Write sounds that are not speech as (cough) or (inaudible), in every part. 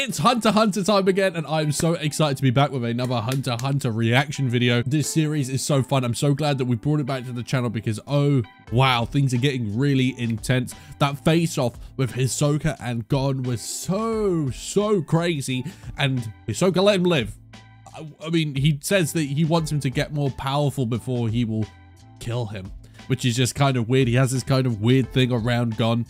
It's Hunter Hunter time again, and I'm so excited to be back with another Hunter Hunter reaction video. This series is so fun. I'm so glad that we brought it back to the channel because, oh, wow, things are getting really intense. That face-off with Hisoka and Gon was so, so crazy, and Hisoka let him live. I, I mean, he says that he wants him to get more powerful before he will kill him, which is just kind of weird. He has this kind of weird thing around Gon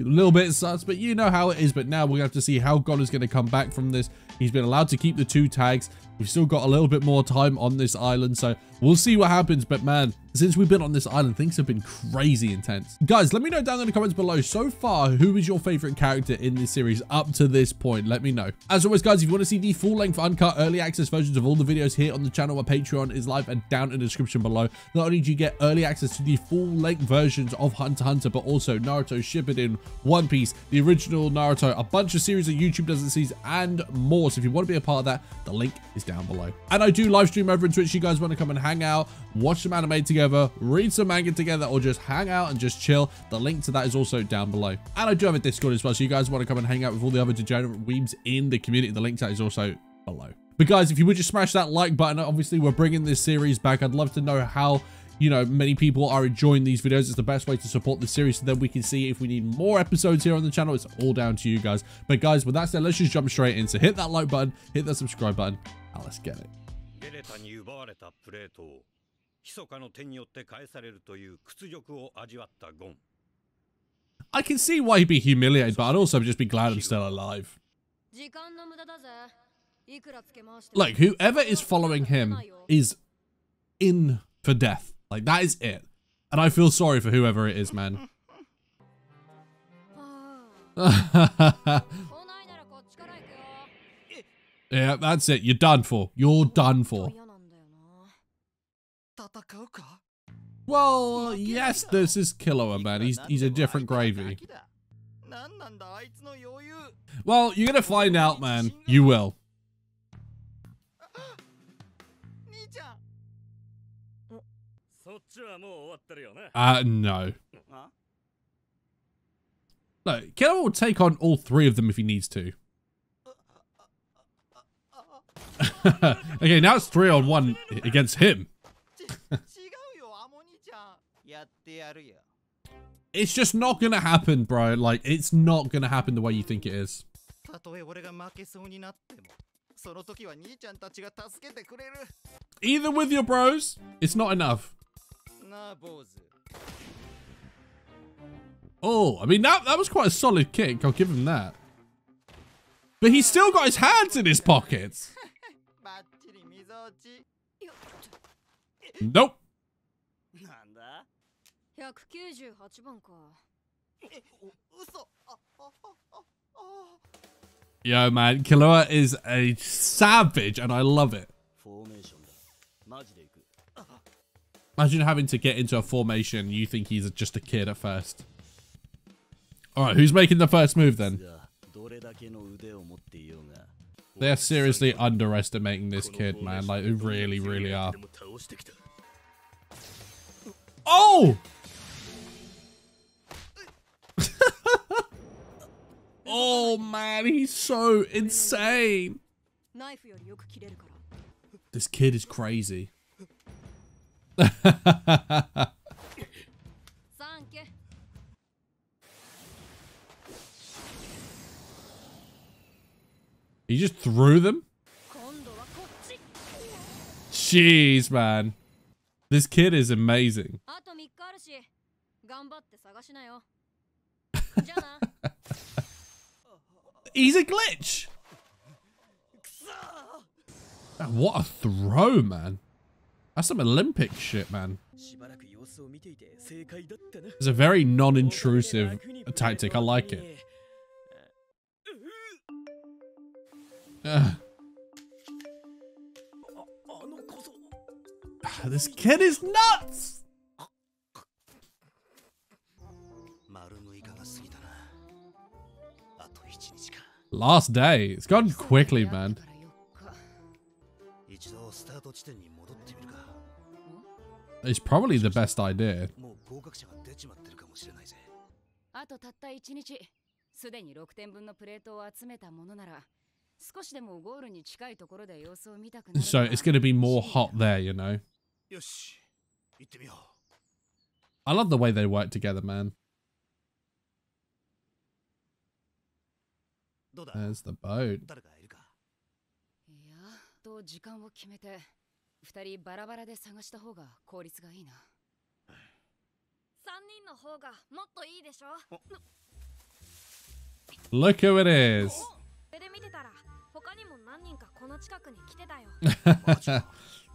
a little bit sus, but you know how it is. But now we're going to have to see how Gon is going to come back from this. He's been allowed to keep the two tags. We've still got a little bit more time on this island, so we'll see what happens. But man, since we've been on this island, things have been crazy intense. Guys, let me know down in the comments below, so far, who is your favorite character in this series up to this point? Let me know. As always, guys, if you want to see the full-length, uncut, early access versions of all the videos here on the channel, where Patreon is live and down in the description below, not only do you get early access to the full-length versions of Hunter Hunter, but also Naruto, Shippuden, One Piece, the original Naruto, a bunch of series that YouTube doesn't see, and more. So if you want to be a part of that, the link is down below. And I do live stream over on Twitch. You guys want to come and hang out, watch some anime together, read some manga together, or just hang out and just chill. The link to that is also down below. And I do have a Discord as well. So you guys want to come and hang out with all the other degenerate weebs in the community. The link to that is also below. But guys, if you would just smash that like button, obviously we're bringing this series back. I'd love to know how you know, many people are enjoying these videos. It's the best way to support the series so then we can see if we need more episodes here on the channel. It's all down to you guys. But guys, with that said, let's just jump straight in. So hit that like button, hit that subscribe button, and let's get it. ゲレタに奪われたプレートを密かの手によって返されるという屈辱を味わったゴン。I can see why he'd be humiliated, but I'd also just be glad I'm still alive. Like, whoever is following him is in for death. Like, that is it. And I feel sorry for whoever it is, man. (laughs) (laughs) Yeah, that's it. You're done for. You're done for. Well, yes, this is Killua, man. He's, he's a different gravy. Well, you're gonna find out, man. You will. (gasps) Uh, no. No, Killua will take on all three of them if he needs to. (laughs) okay, now it's three on one against him. it's just not gonna happen, bro. Like, it's not gonna happen the way you think it is. Either with your bros, it's not enough. Oh, I mean, that, that was quite a solid kick. I'll give him that. But he's still got his hands in his pockets. Nope. Yo, man, Killua is a savage, and I love it. Imagine having to get into a formation, you think he's just a kid at first. Alright, who's making the first move then? They're seriously underestimating this kid, man. Like, they really, really are. Oh! (laughs) oh, man, he's so insane. This kid is crazy. (laughs) just threw them? Jeez, man. This kid is amazing. (laughs) He's a glitch. What a throw, man. That's some Olympic shit, man. It's a very non-intrusive tactic. I like it. (sighs) this kid is nuts! Last day. It's gone quickly, man. It's probably the best idea. (laughs) すでに6点分のプレートを集めたものなら 少しでもゴールに近いところで様子を見たくなる So it's going to be more hot there, you know. よし行ってみよ I love the way they work together, man. うどうだ There's the boat. 誰かいるかいやと時間を決めて二人バラバラで探した方が効率がいいな三人の方がもっといいでしょ Look who it is.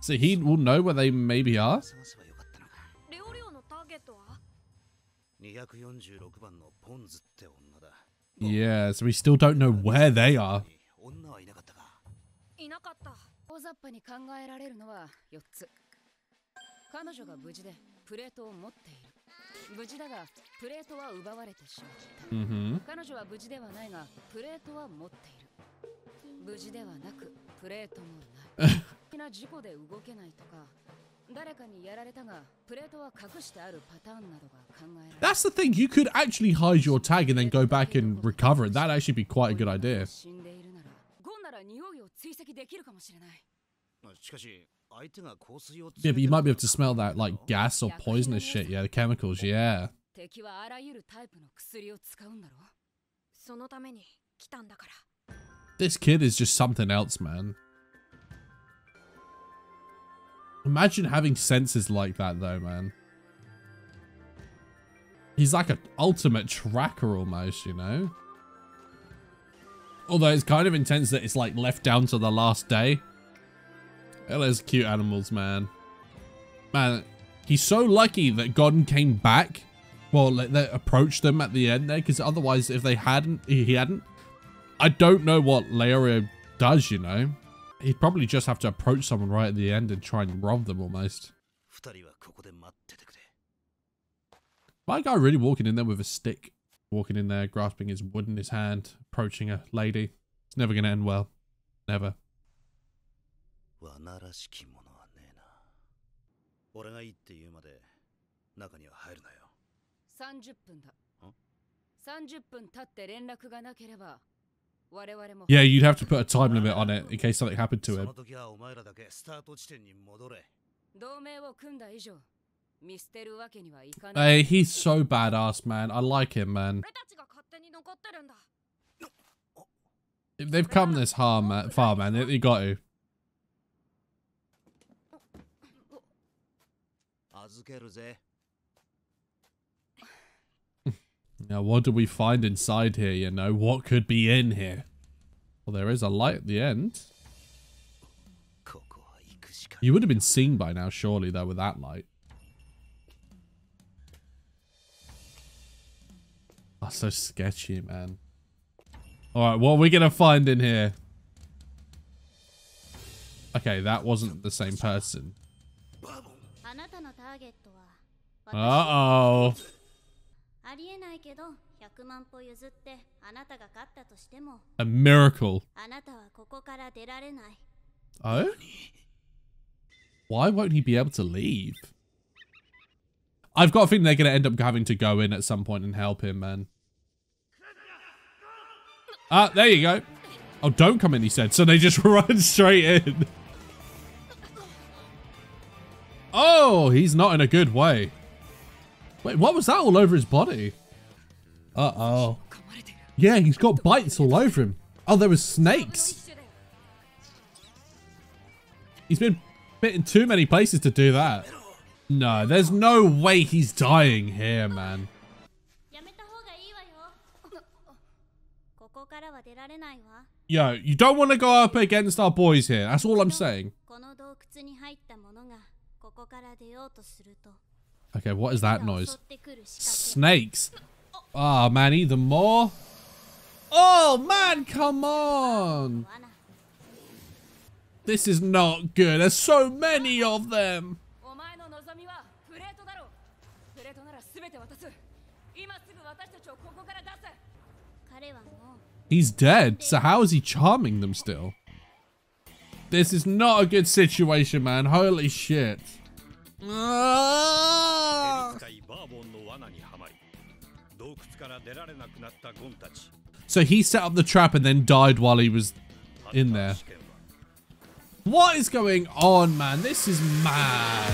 so he will know where they maybe are? 探せばよかったのか両寮のターゲットは246番のポンズって女だ Yeah, so we still don't know where they are. 女はいなかったかいなかった大雑把に考えられるのは4つ彼女が無事でプレートを持っている無事だがプレートは奪われてしまった Mm-hmm. 彼女は無事ではないがプレートは持っている無事ではなく プレートもない大きな事故で動けないとか誰かにやられたがプレートは隠してあるパターンなどが考えられる That's the thing. You could actually hide your tag and then go back and recover it. That'd actually be quite a good idea. 死んでいるならゴンなら匂いを追跡できるかもしれないしかし相手が香水を Yeah, but you might be able to smell that like gas or poisonous shit. Yeah, the chemicals. Yeah. 敵はあらゆるタイプの薬を使うんだろそのために来たんだから This kid is just something else, man. Imagine having senses like that, though, man. He's like an ultimate tracker almost, you know? Although it's kind of intense that it's like left down to the last day. Hell, there's cute animals, man. Man, he's so lucky that Godden came back. Well, they approached them at the end there, because otherwise, if they hadn't, he hadn't, I don't know what Leorio does, you know? He'd probably just have to approach someone right at the end and try and rob them almost. 二人はここで待っててくれ My guy really walking in there with a stick. Walking in there, grasping his wood in his hand, approaching a lady. It's never going to end well. Never. 罠らしきものはねえな俺がいいって言うまで中には入るなよ30分だん30分経って連絡がなければ我々も yeah, you'd have to put a time limit on it in case something happened to him. Hey, he's so badass, man. I like him, man. They've come this far, man, far, man, they, they got to. Now, what do we find inside here, you know? What could be in here? Well, there is a light at the end. You would have been seen by now, surely, though, with that light. That's so sketchy, man. Alright, what are we going to find in here? Okay, that wasn't the same person. Uh-oh. ありえないけど100万歩譲ってあなたが勝ったとしても A miracle. あなたはここから出られない Oh? Why won't he be able to leave? I've got a feeling they're going to end up having to go in at some point and help him, man. Ah, there you go. Oh, don't come in, he said. So they just (laughs) run straight in. Oh, he's not in a good way. Wait, what was that all over his body? Uh-oh. Yeah, he's got bites all over him. Oh, there were snakes. He's been bitten too many places to do that. No, there's no way he's dying here, man. Yo, you don't want to go up against our boys here. That's all I'm saying. Okay, what is that noise? Snakes. Oh man, even more. Oh man, come on. This is not good. There's so many of them. He's dead, so how is he charming them still? This is not a good situation, man. Holy shit. Uh So he set up the trap and then died while he was in there. What is going on, man? This is mad.